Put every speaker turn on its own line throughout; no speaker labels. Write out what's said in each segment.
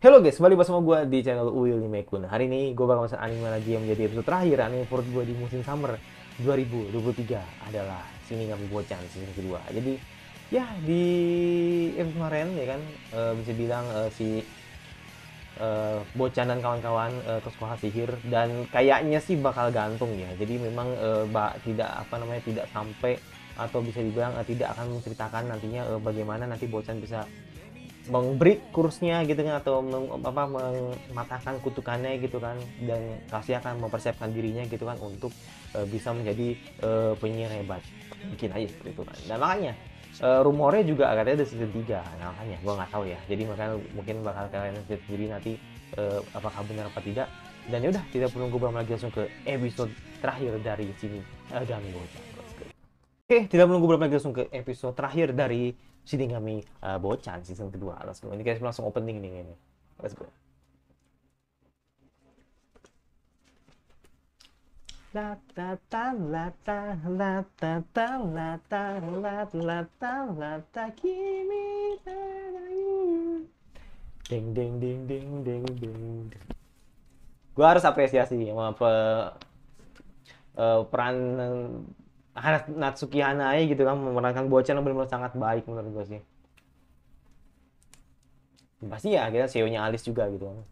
Halo guys, kembali bersama gue di channel Uyul Mekun. Hari ini gue bakal masuk anime lagi yang menjadi episode terakhir anime favorit gue di musim summer 2023 adalah Sini Kami Bocan season kedua. Jadi ya di episode kemarin ya kan eh, bisa bilang eh, si eh, Bocan dan kawan-kawan eh, ke sekolah sihir dan kayaknya sih bakal gantung ya. Jadi memang eh, ba- tidak apa namanya tidak sampai atau bisa dibilang tidak akan menceritakan nantinya bagaimana nanti Bocan bisa mengbreak kursnya gitu kan atau meng- apa mematahkan kutukannya gitu kan dan kasih akan mempersiapkan dirinya gitu kan untuk eh, bisa menjadi eh, penyihir hebat. Mungkin aja seperti itu kan. Dan makanya eh, rumornya juga katanya ada season 3 nah makanya gua nggak tahu ya. Jadi makanya mungkin bakal kalian lihat sendiri nanti eh, apakah benar apa tidak. Dan yaudah tidak perlu gue lagi langsung ke episode terakhir dari sini. Go. Oke, tidak menunggu berapa lagi langsung ke episode terakhir dari sini kami uh, bocan season kedua. Let's go. Ini guys langsung opening nih ini. Let's go. La ta ta la ta la ta ta la ta ta ta kimi tarayu. Ding ding ding ding ding ding. Gua harus apresiasi sama pe, eh, peran Natsuki Hanae gitu kan memerankan Bocan yang benar-benar sangat baik menurut gue sih. Pasti ya kita CEO-nya Alice juga gitu kan.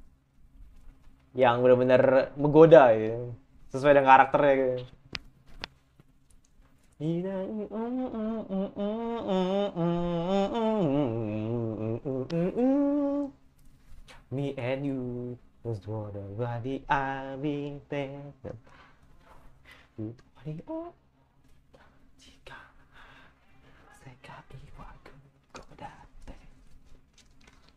Yang benar-benar menggoda gitu. Sesuai dengan karakternya gitu. Me and you was what a body I being there.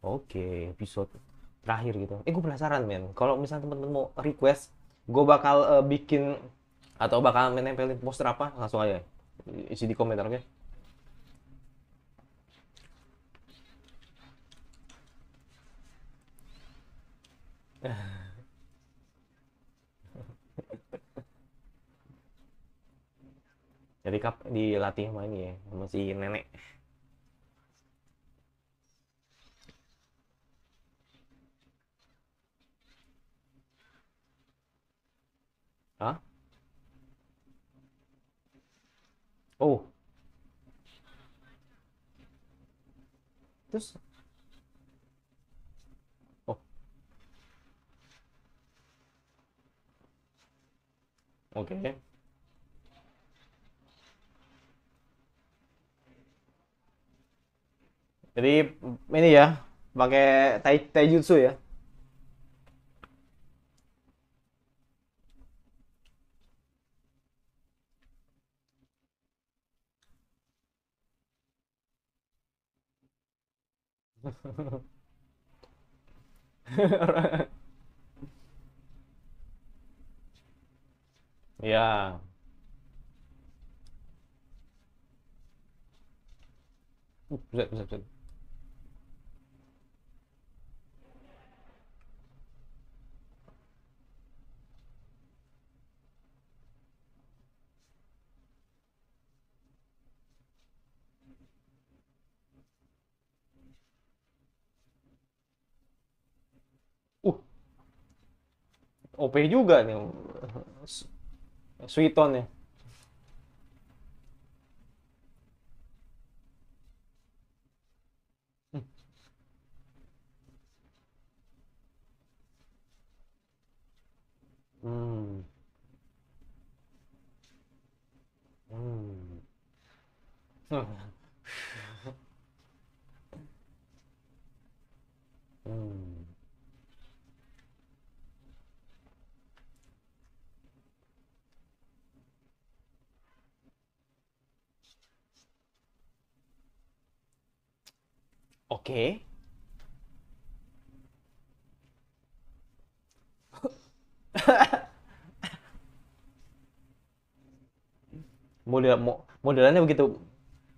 Oke, episode terakhir gitu. Eh, gue penasaran, men. Kalau misalnya teman-teman mau request, gue bakal eh, bikin atau bakal menempelin poster apa, langsung aja isi di komentar, oke? Jadi kap dilatih sama ini ya, sama si nenek. Hah? Oh. Terus Oh. Oke. Jadi ini ya, pakai tai taijutsu ya. Yeah. Zip, zip, zip. OP juga nih. Suiton ya. Oke. Model modelannya begitu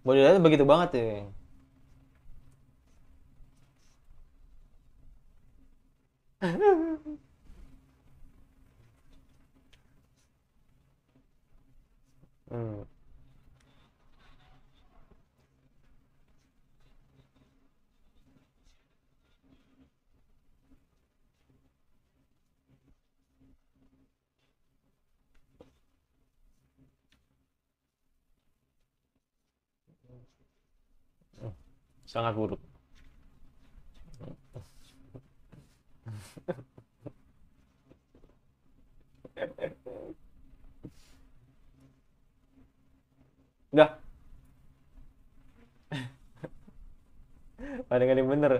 modelannya begitu banget ya. hmm. Sangat buruk Enggak. Pada yang bener.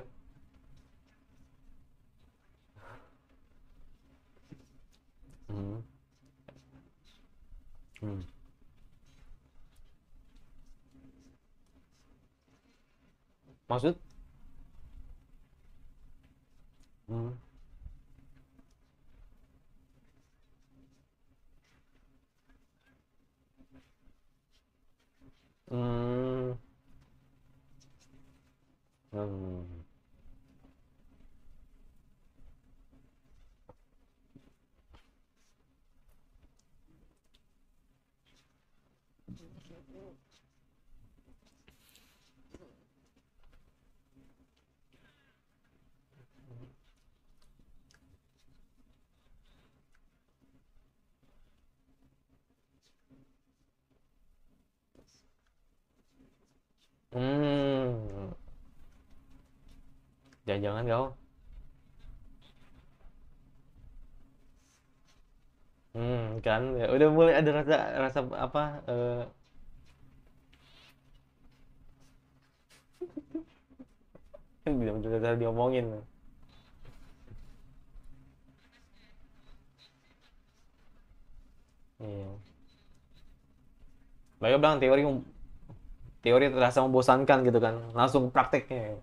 Maksud? Hmm. Jangan-jangan kau. Hmm, kan ya udah mulai ada rasa rasa apa eh kan benar diomongin. Iya. Mereka bilang teori teori terasa membosankan gitu kan. Langsung prakteknya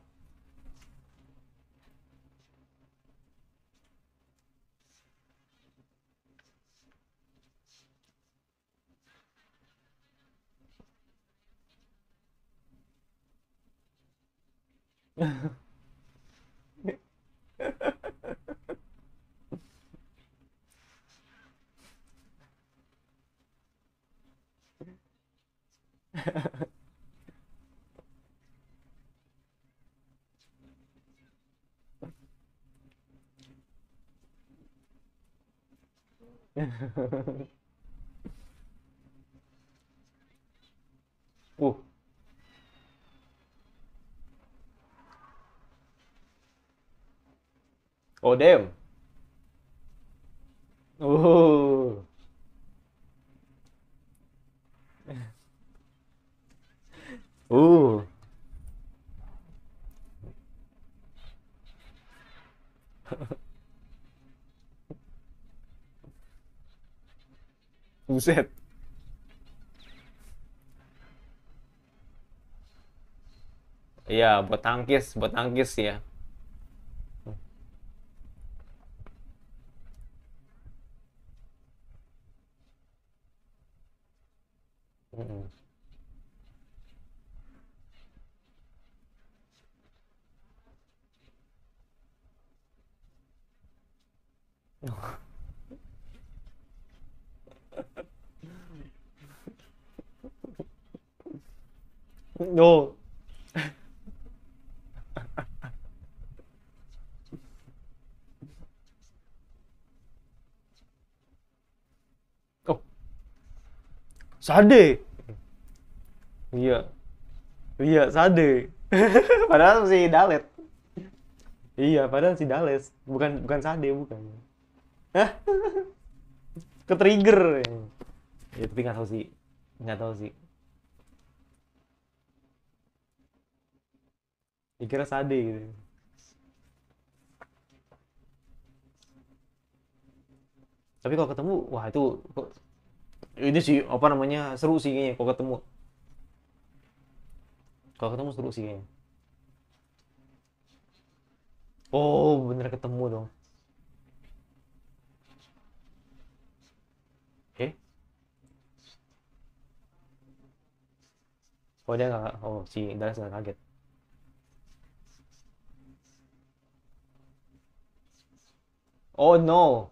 uh oh damn. Uh uh Buset. Iya, buat tangkis, buat tangkis ya. Mm-mm. No. Oh, Sade. Iya. Iya, Sade. Padahal si Dalet. Iya, padahal si Dales. Bukan bukan Sade, bukan. Hah? Ke-trigger. Ya, tapi nggak tahu sih. Nggak tahu sih. Dikira Sade gitu. Tapi kalau ketemu, wah itu ini sih apa namanya seru sih kayaknya kalau ketemu. Kalau ketemu seru sih kayaknya. Oh, bener ketemu dong. Oke. Oh dia nggak, oh si Dallas nggak kaget. Oh no.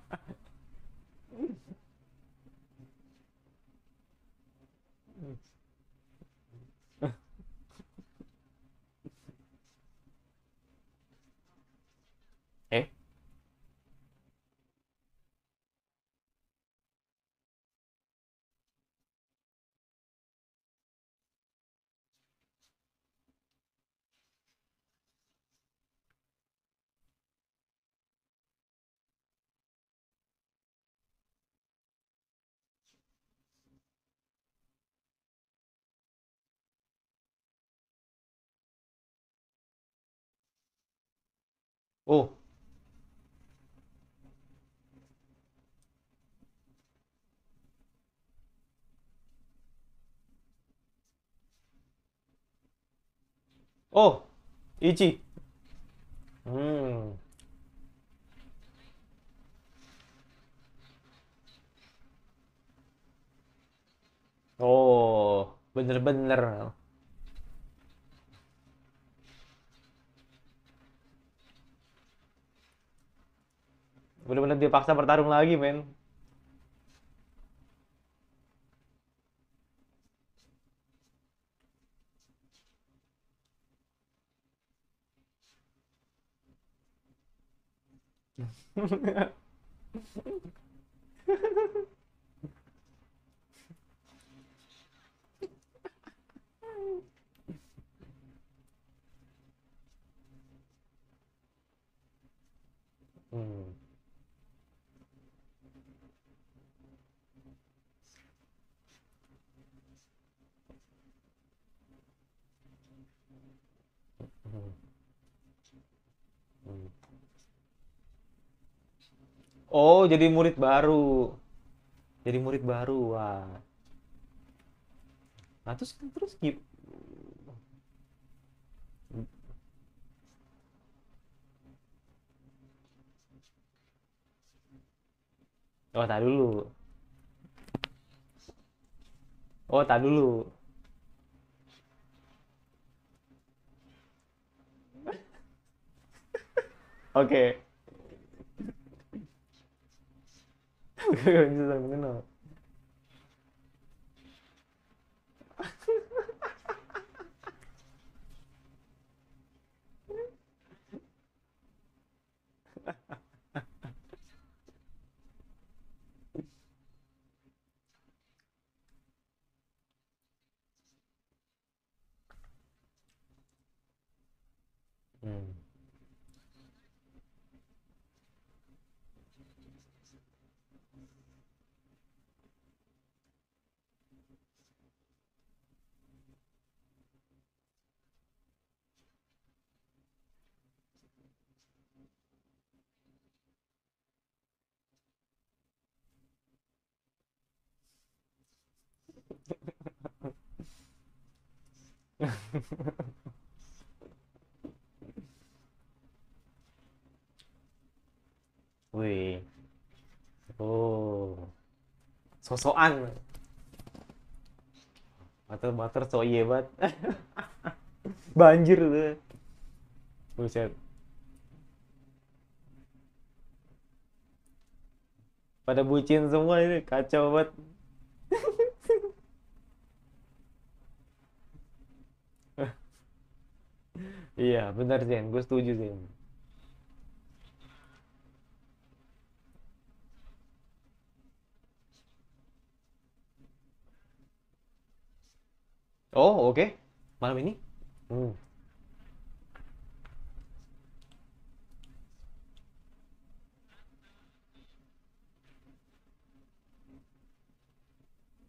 Oh. Oh, Ichi. Hmm. Oh, bener-bener. Bener-bener dia paksa bertarung lagi, men. Hmm. Hmm. Hmm. Oh, jadi murid baru. Jadi murid baru. Wah. Nah, terus terus gim- Oh, tak dulu. Oh, tak dulu. Oke. Bisa saling mengenal. Hmm. Wih. Oh. Sosokan. Bater-bater so iya banget. Banjir tuh. Buset. Pada bucin semua ini kacau banget. Iya, benar Zen. Gue setuju Zen. Oh, oke. Malam ini? Hmm.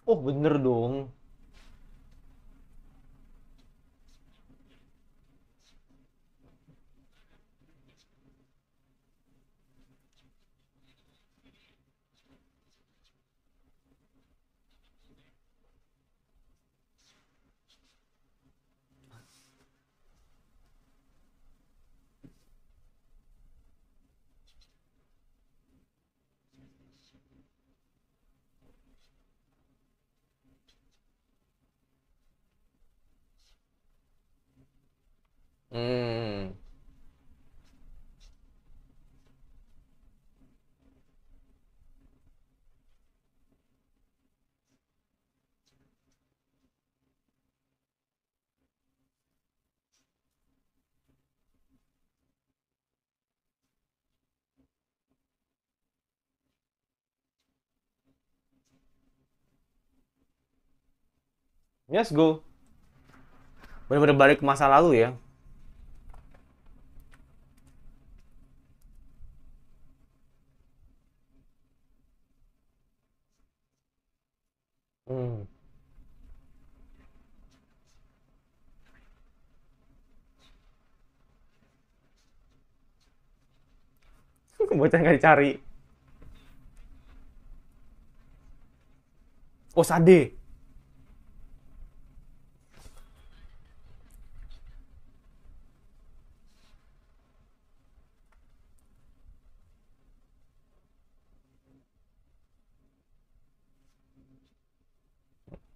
Oh, bener dong. Let's go. Bener-bener balik ke masa lalu ya. Hmm. Bocah nggak dicari. Oh, Sade.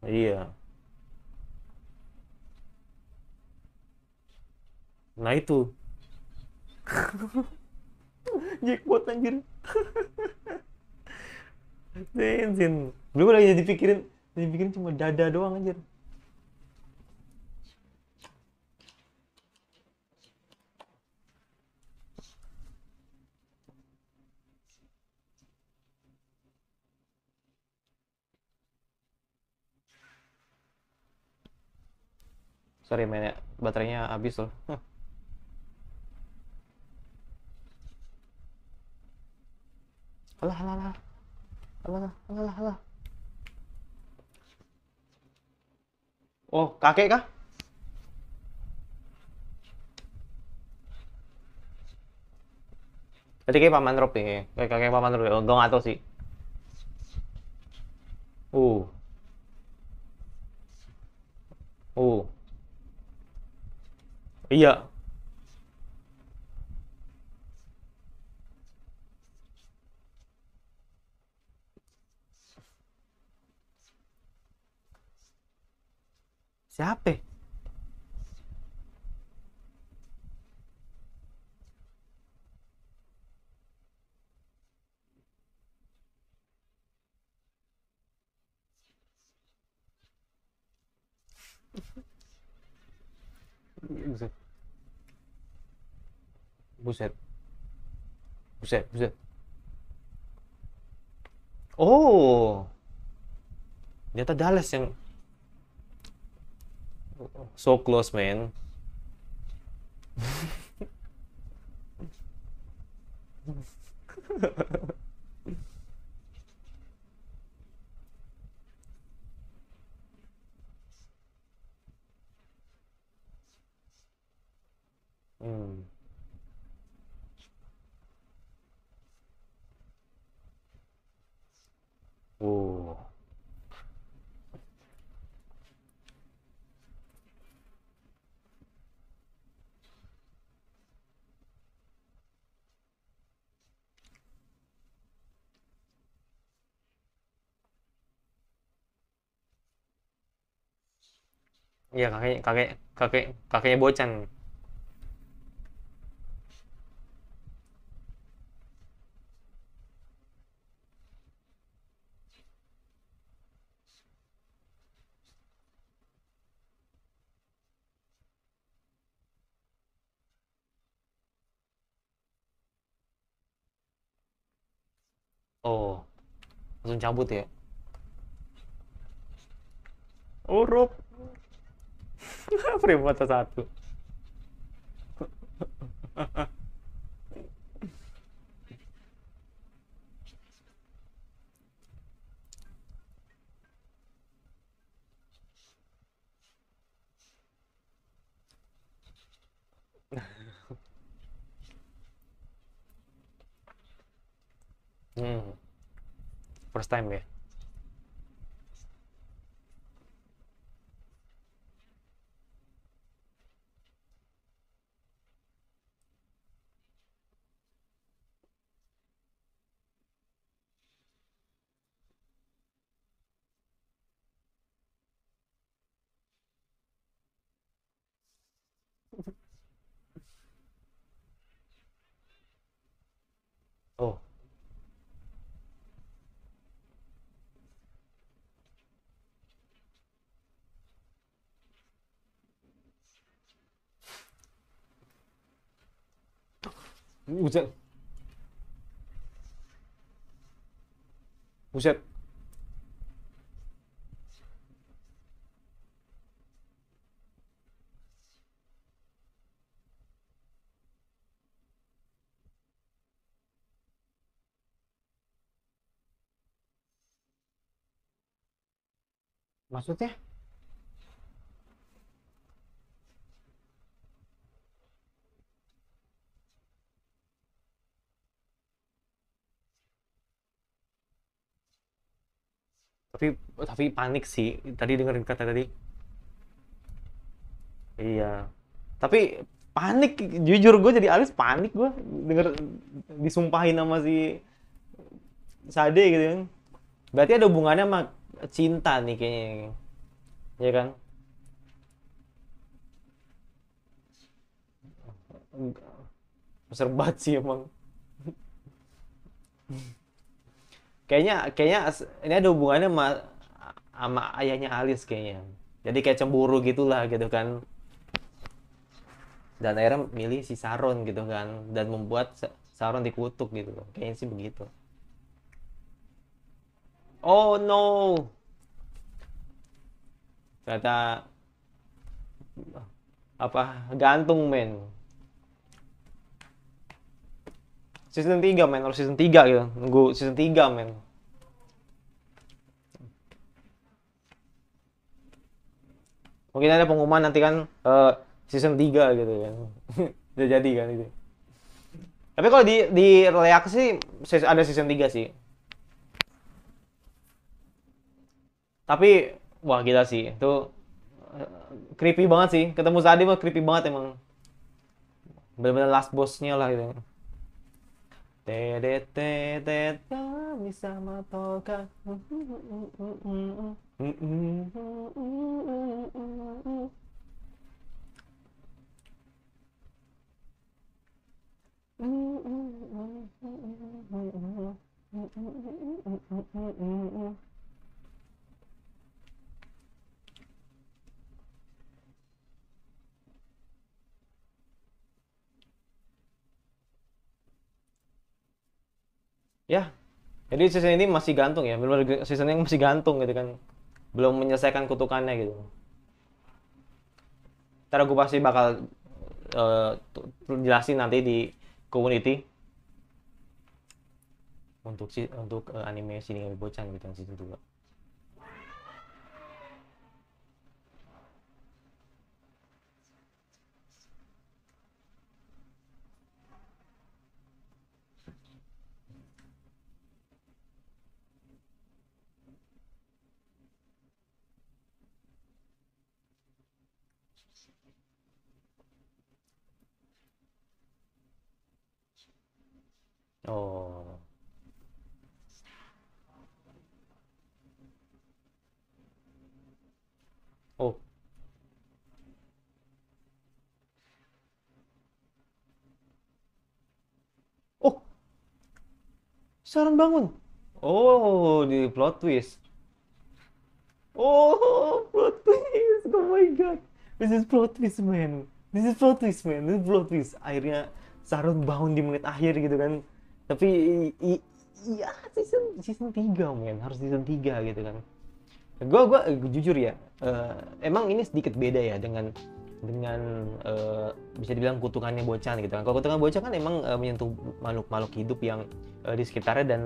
Iya. Nah itu. Jackpot anjir. Bensin. Belum lagi jadi pikirin, jadi pikirin cuma dada doang anjir. Sorry mainnya baterainya habis loh. Alah, alah, alah. Alah, alah, alah. Oh, kakek kah? Tadi kayak paman Rob nih, kayak kakek paman Rob. Oh, nggak tahu sih. Uh. Uh. Iya. Siapa? Buset. Buset. Buset, buset. Oh. Ternyata Dallas yang so close, man. Iya kakek kakek kakek kakeknya Bocan. Oh, langsung cabut ya. Rob. Primata satu. Hmm. First time ya. Oh, buset. Buset. Maksudnya? Tapi tapi panik sih. Tadi dengerin kata tadi. Iya. Tapi panik jujur gue jadi alis panik gue denger disumpahin sama si Sade gitu kan. Berarti ada hubungannya sama cinta nih kayaknya. Ya kan? Serbat sih emang. Kayaknya kayaknya ini ada hubungannya sama, sama ayahnya Alis kayaknya. Jadi kayak cemburu gitulah gitu kan. Dan akhirnya milih si Saron gitu kan. Dan membuat Saron dikutuk gitu kayaknya sih begitu oh no. Kata apa gantung men. Season 3 men. Harus season 3 gitu. Nunggu season 3 men. Mungkin ada pengumuman nanti kan uh, season 3 gitu kan. Udah jadi kan itu tapi kalau di di reaksi ada season 3 sih tapi wah gila sih. Itu uh, creepy banget sih. Ketemu Sadi mah creepy banget emang. Benar-benar last bossnya lah gitu. Tedet tedet kami sama toka. Ya. Jadi season ini masih gantung ya. Benar season yang masih gantung gitu kan. Belum menyelesaikan kutukannya gitu. Ntar gue pasti bakal uh, jelasin nanti di community. Untuk si untuk uh, anime sini bocah gitu yang season 2 Oh. Oh. Oh. Saran bangun. Oh, di plot twist. Oh, plot twist. Oh my god. This is plot twist, man. This is plot twist, man. This is plot twist. Akhirnya Saron bangun di menit akhir gitu kan tapi iya season season 3 men harus season 3 gitu kan. Gue gue jujur ya uh, emang ini sedikit beda ya dengan dengan uh, bisa dibilang kutukannya bocah gitu kan. Kalau kutukan bocah kan emang uh, menyentuh makhluk-makhluk hidup yang uh, di sekitarnya dan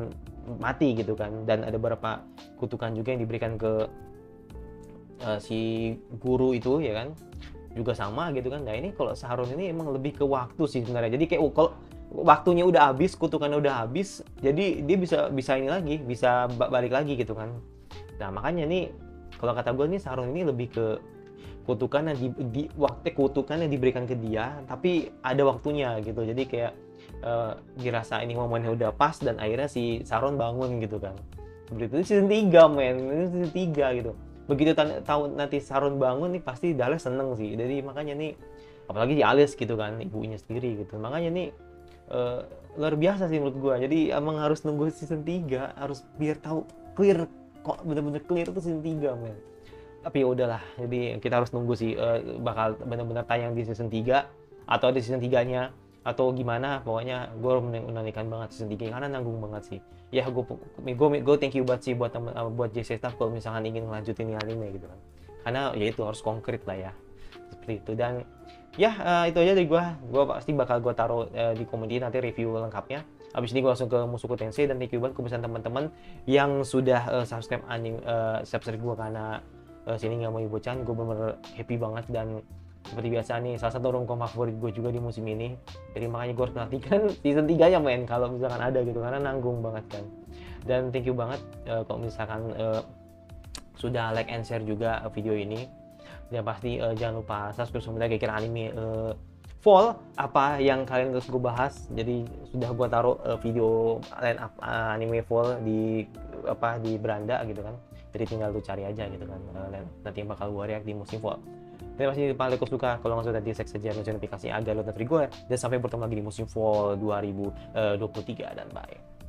mati gitu kan. Dan ada beberapa kutukan juga yang diberikan ke uh, si guru itu ya kan. Juga sama gitu kan. Nah ini kalau Saharon ini emang lebih ke waktu sih sebenarnya. Jadi kayak kalau waktunya udah habis, kutukannya udah habis, jadi dia bisa bisa ini lagi, bisa balik lagi gitu kan. Nah makanya nih kalau kata gue nih Sarung ini lebih ke kutukan yang di, di waktu kutukan yang diberikan ke dia, tapi ada waktunya gitu. Jadi kayak uh, dirasa ini momennya udah pas dan akhirnya si Saron bangun gitu kan. Seperti itu season 3 men, ini 3 gitu. Begitu tahu nanti Saron bangun nih pasti Dale seneng sih. Jadi makanya nih apalagi di Alice gitu kan ibunya sendiri gitu. Makanya nih uh, luar biasa sih menurut gue jadi emang harus nunggu season 3 harus biar tahu clear kok bener-bener clear itu season 3 men. Tapi ya udahlah jadi kita harus nunggu sih uh, bakal benar-benar tayang di season 3 atau di season 3 nya atau gimana. Pokoknya gue menantikan banget season 3 karena nanggung banget sih. Ya gue gue gue thank you banget sih buat temen uh, buat JC staff kalau misalkan ingin melanjutin anime gitu kan. Karena ya itu harus konkret lah ya. Seperti itu. Dan ya uh, itu aja dari gue gue pasti bakal gue taruh uh, di komedi nanti review lengkapnya. Abis ini gue langsung ke Musuku Tensei dan banget kebesaran teman-teman yang sudah uh, subscribe anime uh, subscribe gue karena uh, sini nggak mau bocan gue bener happy banget dan seperti biasa nih salah satu romcom favorit gue juga di musim ini. Jadi makanya gue harus nantikan season 3 nya main kalau misalkan ada gitu karena nanggung banget kan. Dan thank you banget uh, kalau misalkan uh, sudah like and share juga video ini dan pasti uh, jangan lupa subscribe semuanya kira-kira anime uh, fall apa yang kalian harus gue bahas. Jadi sudah gue taruh uh, video line up uh, anime fall di apa di beranda gitu kan. Jadi tinggal lu cari aja gitu kan uh, nanti bakal gue react di musim fall. Terima kasih paling suka kalau nggak sudah di saja notifikasi agar lo gue dan sampai bertemu lagi di musim fall 2023 dan bye